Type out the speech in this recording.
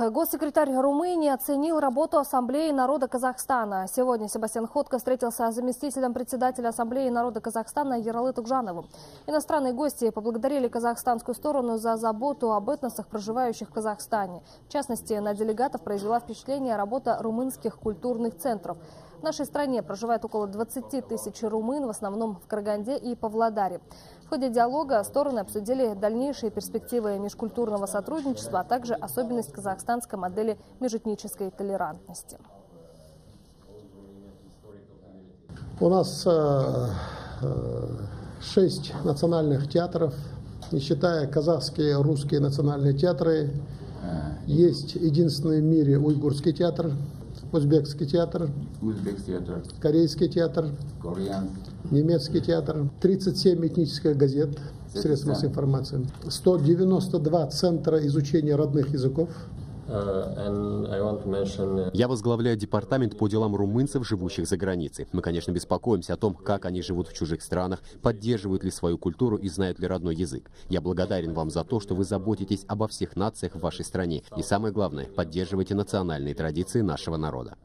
Госсекретарь Румынии оценил работу Ассамблеи народа Казахстана. Сегодня Себастьян Ходко встретился с заместителем председателя Ассамблеи народа Казахстана Яралы Тугжановым. Иностранные гости поблагодарили казахстанскую сторону за заботу об этносах, проживающих в Казахстане. В частности, на делегатов произвела впечатление работа румынских культурных центров. В нашей стране проживает около 20 тысяч румын, в основном в Караганде и Павлодаре. В ходе диалога стороны обсудили дальнейшие перспективы межкультурного сотрудничества, а также особенность казахстанской модели межэтнической толерантности. У нас э, э, шесть национальных театров, не считая казахские, русские национальные театры. Есть единственный в мире уйгурский театр, узбекский театр, Uzbek театр, корейский театр, Кореян, немецкий театр, 37 этнических газет, средств массовой информации, 192 центра изучения родных языков, Я возглавляю департамент по делам румынцев, живущих за границей. Мы, конечно, беспокоимся о том, как они живут в чужих странах, поддерживают ли свою культуру и знают ли родной язык. Я благодарен вам за то, что вы заботитесь обо всех нациях в вашей стране. И самое главное, поддерживаете национальные традиции нашего народа.